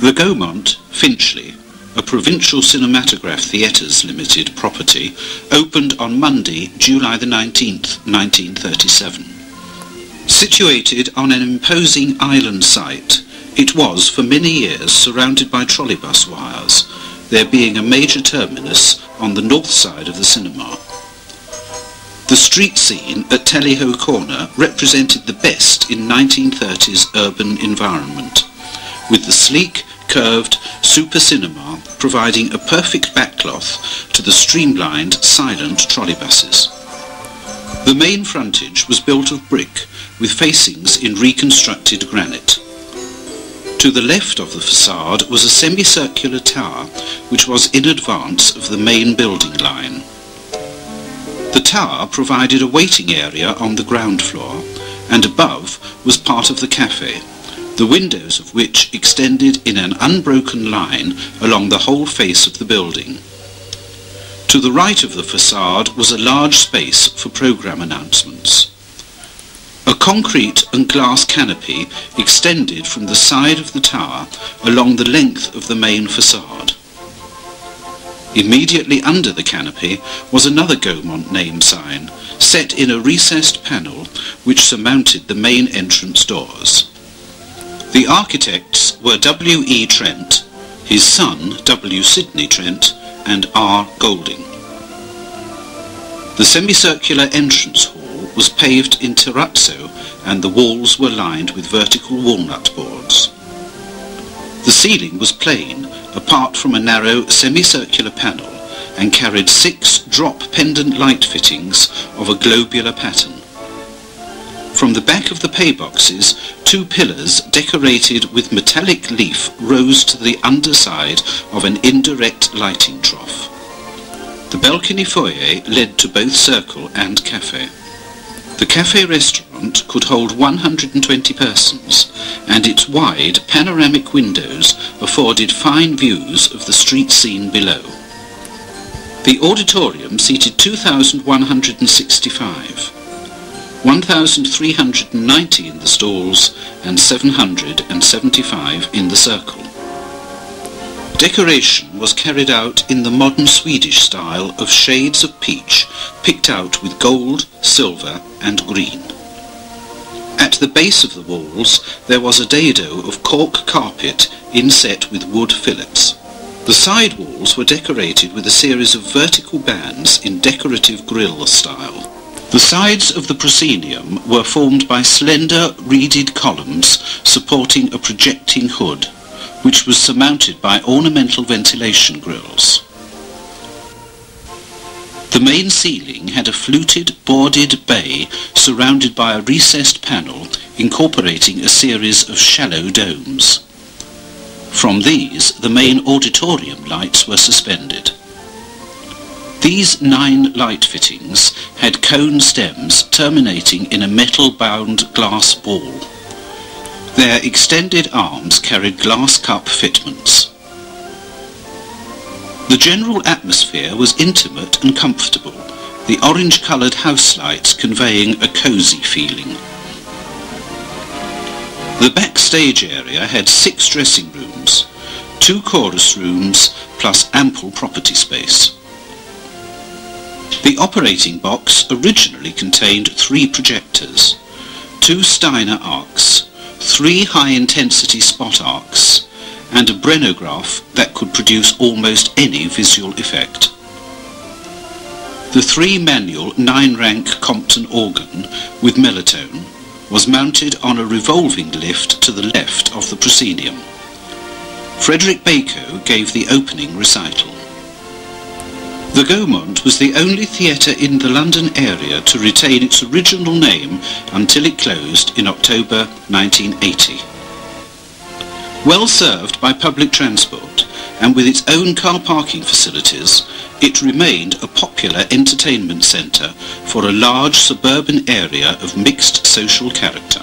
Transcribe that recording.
The Gaumont, Finchley, a provincial cinematograph theatres limited property, opened on Monday, July the 19th, 1937. Situated on an imposing island site, it was for many years surrounded by trolleybus wires, there being a major terminus on the north side of the cinema. The street scene at Tallyho Corner represented the best in 1930s urban environment, with the sleek, curved super cinema providing a perfect backcloth to the streamlined, silent trolleybuses. The main frontage was built of brick with facings in reconstructed granite. To the left of the facade was a semicircular tower which was in advance of the main building line. The tower provided a waiting area on the ground floor and above was part of the cafe, the windows of which extended in an unbroken line along the whole face of the building. To the right of the facade was a large space for programme announcements. A concrete and glass canopy extended from the side of the tower along the length of the main facade. Immediately under the canopy was another Gaumont name sign, set in a recessed panel which surmounted the main entrance doors. The architects were W. E. Trent, his son W. Sydney Trent, and R. Golding. The semicircular entrance hall was paved in terrazzo and the walls were lined with vertical walnut boards. The ceiling was plain, apart from a narrow semicircular panel, and carried six drop pendant light fittings of a globular pattern. From the back of the pay boxes, two pillars decorated with metallic leaf rose to the underside of an indirect lighting trough. The balcony foyer led to both circle and cafe. The cafe restaurant could hold 120 persons, and its wide panoramic windows afforded fine views of the street scene below. The auditorium seated 2,165, 1,390 in the stalls and 775 in the circle. Decoration was carried out in the modern Swedish style of shades of peach picked out with gold, silver and green. At the base of the walls there was a dado of cork carpet inset with wood fillets. The side walls were decorated with a series of vertical bands in decorative grille style. The sides of the proscenium were formed by slender reeded columns supporting a projecting hood which was surmounted by ornamental ventilation grills. The main ceiling had a fluted, boarded bay surrounded by a recessed panel incorporating a series of shallow domes. From these, the main auditorium lights were suspended. These nine light fittings had cone stems terminating in a metal-bound glass ball. Their extended arms carried glass cup fitments. The general atmosphere was intimate and comfortable, the orange-coloured house lights conveying a cosy feeling. The backstage area had six dressing rooms, two chorus rooms plus ample property space. The operating box originally contained three projectors, two Steiner arcs, three high-intensity spot arcs, and a Brenograph that could produce almost any visual effect. The three-manual nine-rank Compton organ with melotone was mounted on a revolving lift to the left of the proscenium. Frederick Bacon gave the opening recital. The Gaumont was the only theatre in the London area to retain its original name until it closed in October 1980. Well served by public transport and with its own car parking facilities, it remained a popular entertainment centre for a large suburban area of mixed social character.